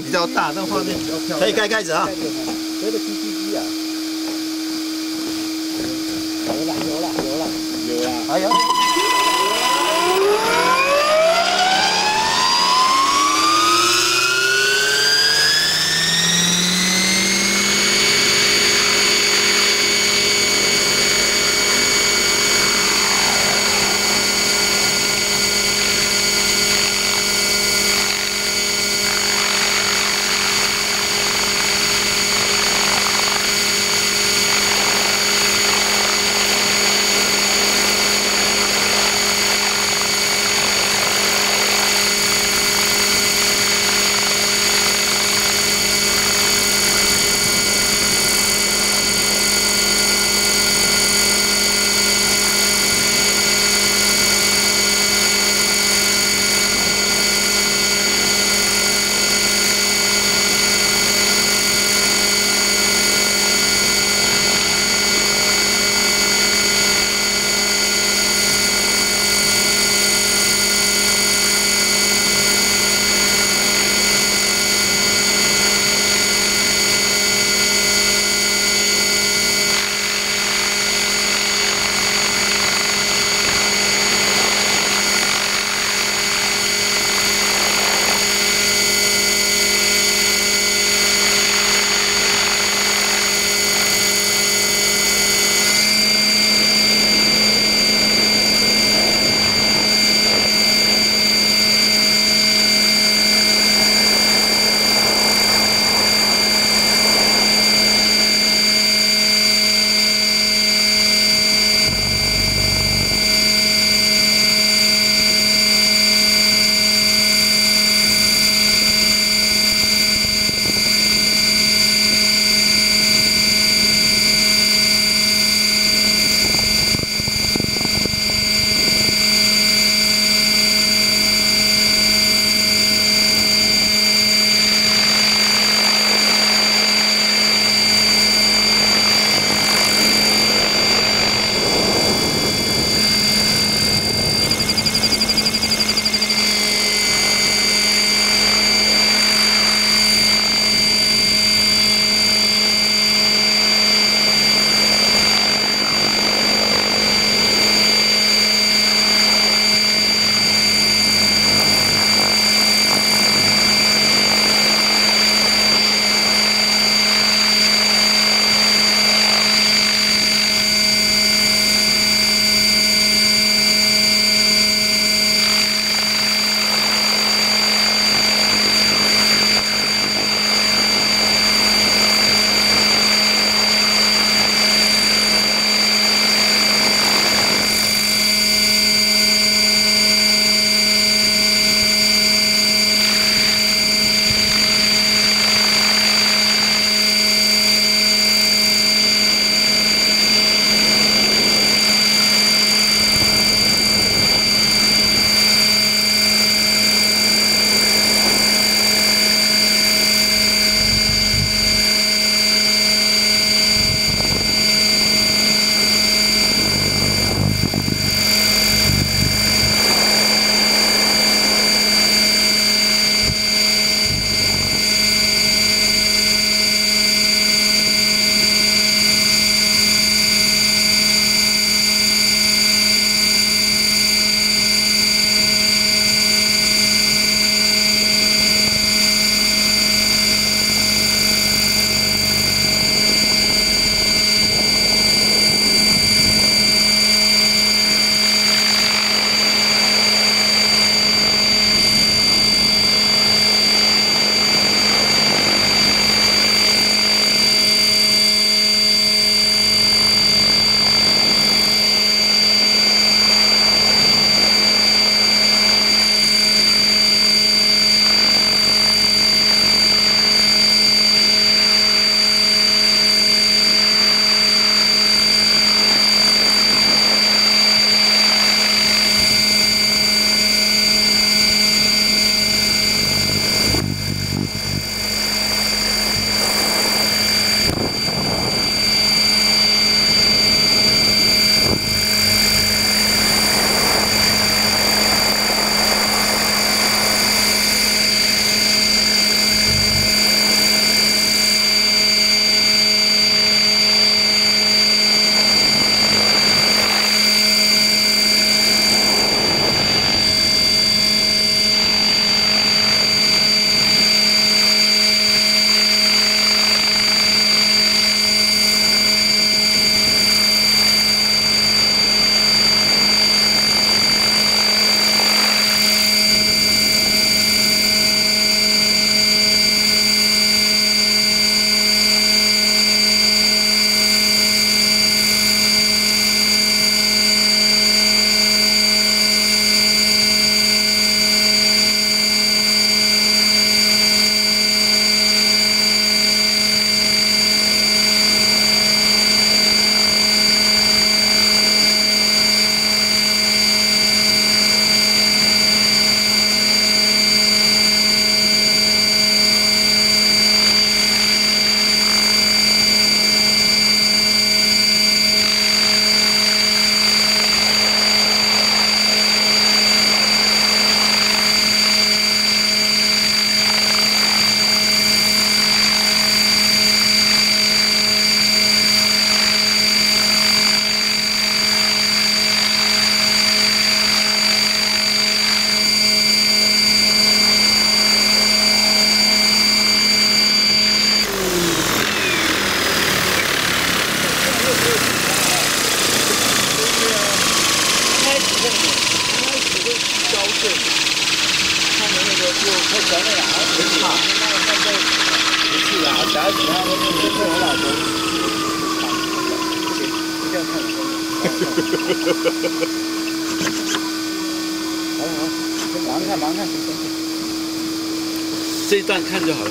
比较大，那画面比较漂亮。可以盖盖子啊。这个 T T G 啊，有了有了有了有了，还有。我老公。不行，一定要看我。好好，马上看，忙看，行行行。这一段看就好了。